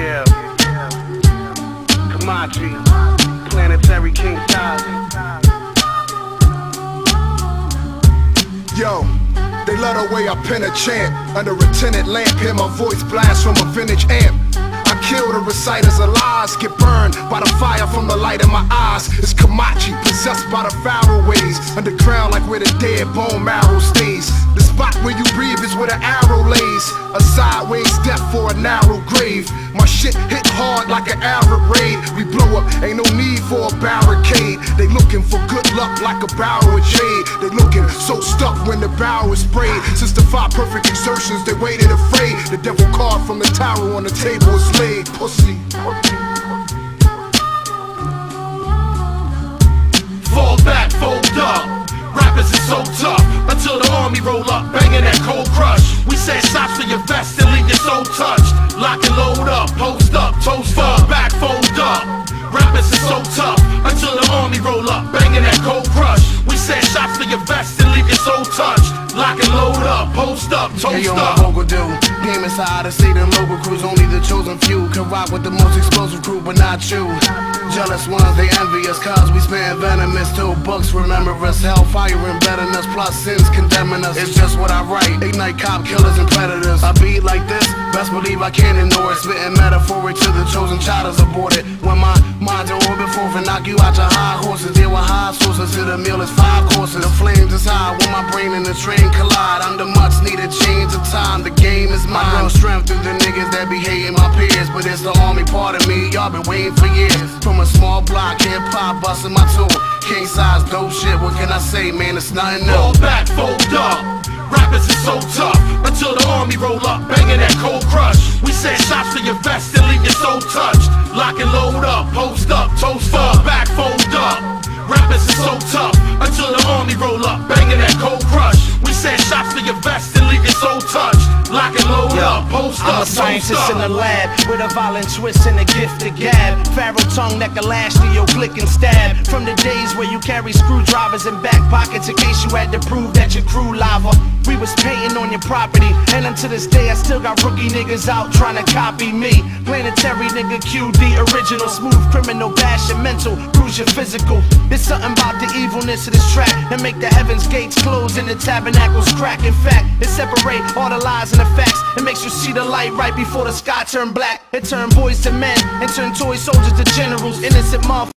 Yeah. Kamachi. Planetary King Syze. Yo, they love the way I pen a chant under a tinted lamp. Hear my voice blast from a vintage amp. I kill the reciters of lies, get burned by the fire from the light in my eyes. It's Kamachi, possessed by the foul ways. Underground, like where the dead bone marrow stays. The spot where you breathe is where the arrow lays. A sideways death for a narrow grave. My shit hit hard like an Arab raid. We blow up, ain't no need for a barricade. They looking for good luck like a barrel of jade. They looking so stuck when the barrel is sprayed. Since the five perfect exertions, they waited afraid. The devil card from the tower on the table is laid. Pussy. Your vest and leave your soul touched. Lock and load up, post up, toast fall back, fold up. Rappers is so tough until the army roll up, banging that cold crush. We send shots for your vest and leave your soul touched. Lock and load up, post up, toast Hey yo, my up. vocal do. Game is high to see them local crews. Only the chosen few can rock with the most explosive crew, but not you. Jealous ones, they envy us, cause we spend venomous till books remember us. Hellfire embedding us, plus sins condemning us. It's just what I write. Ignite cop killers and predators. I beat like this, best believe I can't ignore it. Spitting metaphoric to the chosen child is aborted. When my mind's in orbit, forth and knock you out your high horses. Deal with high sources to the meal is five courses. The flames is high when my brain in the train collide. I'm the much needed change of time. The game is mine. I grow strength through the niggas that be hating my peers. But it's the army part of me. Y'all been waiting for years. From a small block, hip hop busting my tool. King Syze, dope shit. What can I say, man? It's nothing new. Fall back, fold up. Rappers is so tough until the army roll up, banging that cold crush. We send shots to your vest and leave your soul touched. Lock and load up, post up, toast fall back, fold up. Rappers is so tough your vest Lock and load up, post I'm a up, scientist in the lab with a violent twist and a gift to gab. Pharaoh tongue that can lash to your click and stab. From the days where you carry screwdrivers in back pockets in case you had to prove that your crew lava. We was painting on your property, and until this day I still got rookie niggas out trying to copy me. Planetary nigga QD original, smooth criminal, bash your mental, bruise your physical. There's something about the evilness of this track that make the heavens gates close and the tabernacles crack. In fact, it separate all the lies and the facts. It makes you see the light right before the sky turn black. It turn boys to men and turn toy soldiers to generals. Innocent motherfuckers.